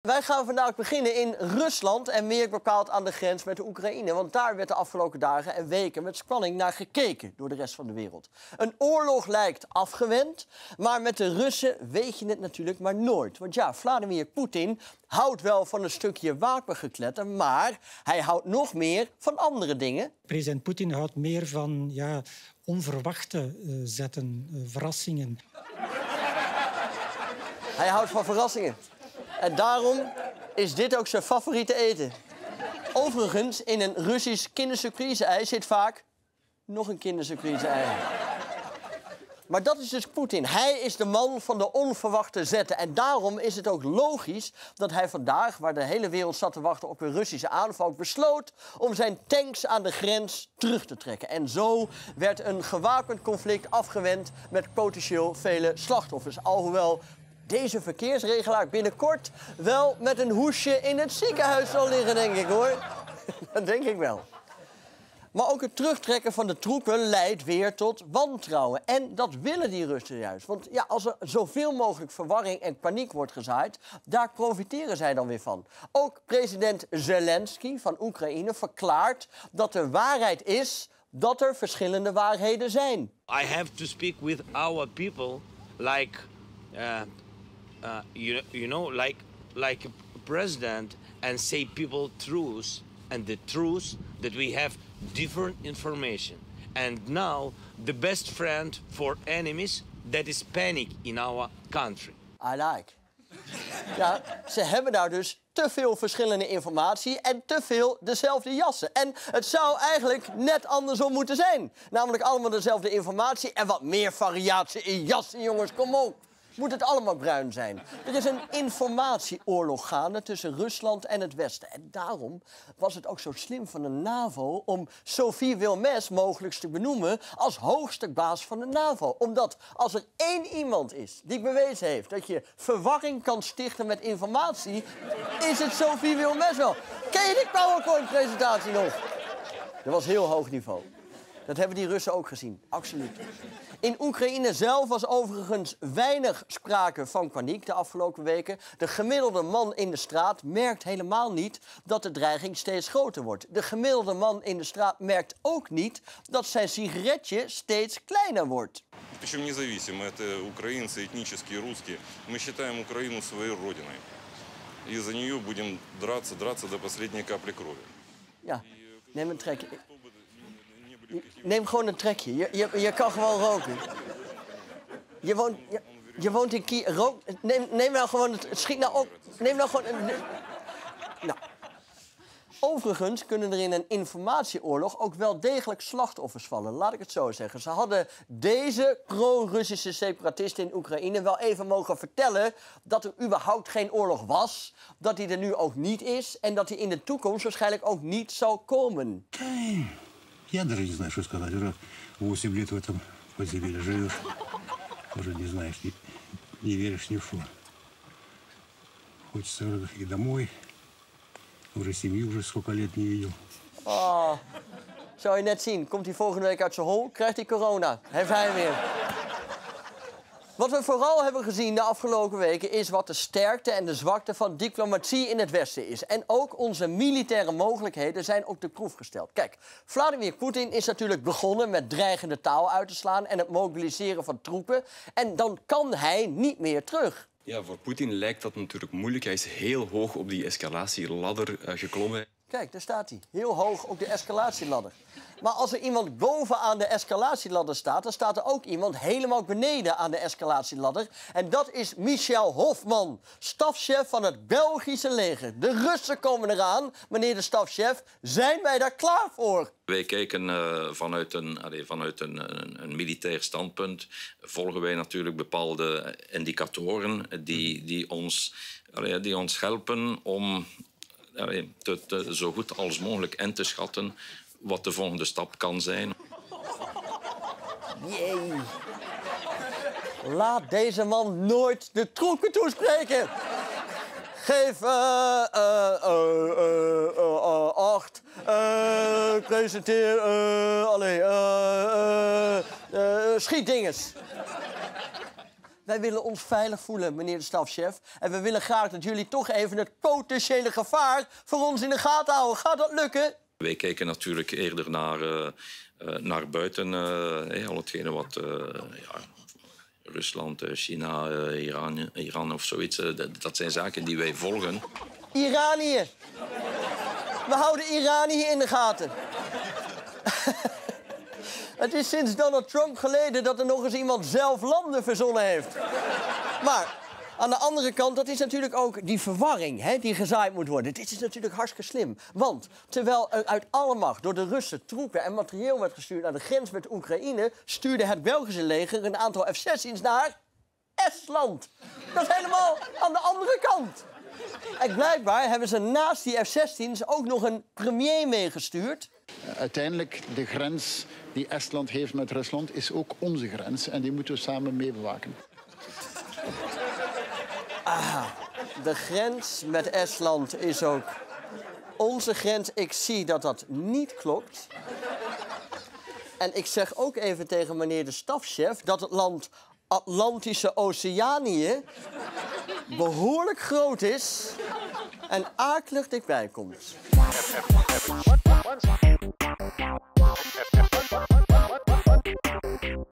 Wij gaan vandaag beginnen in Rusland en meer bepaald aan de grens met de Oekraïne. Want daar werd de afgelopen dagen en weken met spanning naar gekeken door de rest van de wereld. Een oorlog lijkt afgewend, maar met de Russen weet je het natuurlijk maar nooit. Want ja, Vladimir Poetin houdt wel van een stukje wapengekletter, maar hij houdt nog meer van andere dingen. President Poetin houdt meer van ja, onverwachte uh, zetten, uh, verrassingen. Hij houdt van verrassingen. En daarom is dit ook zijn favoriete eten. Overigens, in een Russisch kindersurprise-ei zit vaak nog een kindersurprise-ei. Maar dat is dus Poetin. Hij is de man van de onverwachte zetten. En daarom is het ook logisch dat hij vandaag, waar de hele wereld zat te wachten op een Russische aanval, besloot om zijn tanks aan de grens terug te trekken. En zo werd een gewapend conflict afgewend met potentieel vele slachtoffers. Alhoewel deze verkeersregelaar binnenkort wel met een hoesje in het ziekenhuis zal liggen, denk ik hoor. Dat denk ik wel. Maar ook het terugtrekken van de troepen leidt weer tot wantrouwen. En dat willen die Russen juist. Want ja, als er zoveel mogelijk verwarring en paniek wordt gezaaid, daar profiteren zij dan weer van. Ook president Zelensky van Oekraïne verklaart dat de waarheid is dat er verschillende waarheden zijn. I have to speak with our people like uh, uh, you, you know, like, like a president and say people truth and the truth that we have different information. And now the best friend for enemies, that is panic in our country. I like. Ja, ze hebben daar dus te veel verschillende informatie en te veel dezelfde jassen. En het zou eigenlijk net andersom moeten zijn. Namelijk allemaal dezelfde informatie en wat meer variatie in jassen, jongens, kom op moet het allemaal bruin zijn. Er is een informatieoorlog gaande tussen Rusland en het Westen. En daarom was het ook zo slim van de NAVO om Sophie Wilmes mogelijk te benoemen als hoogste baas van de NAVO. Omdat als er één iemand is die bewezen heeft dat je verwarring kan stichten met informatie, is het Sophie Wilmes wel. Ken je die PowerPoint-presentatie nog? Dat was heel hoog niveau. Dat hebben die Russen ook gezien, absoluut. In Oekraïne zelf was overigens weinig sprake van paniek de afgelopen weken. De gemiddelde man in de straat merkt helemaal niet dat de dreiging steeds groter wordt. De gemiddelde man in de straat merkt ook niet dat zijn sigaretje steeds kleiner wordt. Причем независимо, это украинцы, этнические русские. Мы считаем Украину своей родиной. И за нее будем драться, драться до последней капли крови. Ja, neem een trekje. Neem gewoon een trekje. Je, je, je kan gewoon roken. Je woont, je, woont in. Rook, neem, neem nou gewoon het. Schiet nou op. Neem nou gewoon. Een, nou. Overigens kunnen er in een informatieoorlog ook wel degelijk slachtoffers vallen. Laat ik het zo zeggen. Ze hadden deze pro-Russische separatisten in Oekraïne wel even mogen vertellen dat er überhaupt geen oorlog was, dat die er nu ook niet is en dat die in de toekomst waarschijnlijk ook niet zal komen. Я даже не знаю, что сказать. Уже 8 лет в этом подземелье живешь. Уже не знаешь, не, не веришь ни в что. Хочется и домой. Уже семью уже сколько лет не видел. Oh, zou je net zien. Komt hij volgende week uit zijn hol, krijgt hij corona. Heeft hij weer. Wat we vooral hebben gezien de afgelopen weken is wat de sterkte en de zwakte van diplomatie in het Westen is. En ook onze militaire mogelijkheden zijn op de proef gesteld. Kijk, Vladimir Poetin is natuurlijk begonnen met dreigende taal uit te slaan en het mobiliseren van troepen. En dan kan hij niet meer terug. Ja, voor Poetin lijkt dat natuurlijk moeilijk. Hij is heel hoog op die escalatieladder uh, geklommen. Kijk, daar staat hij. Heel hoog op de escalatieladder. Maar als er iemand bovenaan de escalatieladder staat, dan staat er ook iemand helemaal beneden aan de escalatieladder. En dat is Michel Hofman, stafchef van het Belgische leger. De Russen komen eraan, meneer de stafchef. Zijn wij daar klaar voor? Wij kijken uh, vanuit, een, vanuit een, een, een, militair standpunt. Volgen wij natuurlijk bepaalde indicatoren die, die, ons, die ons helpen om te, zo goed als mogelijk in te schatten wat de volgende stap kan zijn. Laat deze man nooit de troepen toespreken. Geef uh, acht. presenteer. allee. schiet dinges. Wij willen ons veilig voelen, meneer de stafchef. En we willen graag dat jullie toch even het potentiële gevaar voor ons in de gaten houden. Gaat dat lukken? Wij kijken natuurlijk eerder naar, uh, uh, naar buiten. Uh, al hetgene wat ja, Rusland, China, Iran, Iran of zoiets. Dat, dat zijn zaken die wij volgen. Iranië. We houden Iranië in de gaten. Het is sinds Donald Trump geleden dat er nog eens iemand zelf landen verzonnen heeft. Maar aan de andere kant, dat is natuurlijk ook die verwarring hè, die gezaaid moet worden. Dit is natuurlijk hartstikke slim. Want terwijl er uit alle macht door de Russen troepen en materieel werd gestuurd naar de grens met Oekraïne, stuurde het Belgische leger een aantal F-16's naar Estland. Dat is helemaal aan de andere kant. En blijkbaar hebben ze naast die F-16's ook nog een premier meegestuurd. Uiteindelijk, de grens die Estland heeft met Rusland is ook onze grens. En die moeten we samen mee bewaken. Ah, de grens met Estland is ook onze grens. Ik zie dat dat niet klopt. En ik zeg ook even tegen meneer de stafchef dat het land Atlantische Oceanië behoorlijk groot is en akelig dichtbij komt.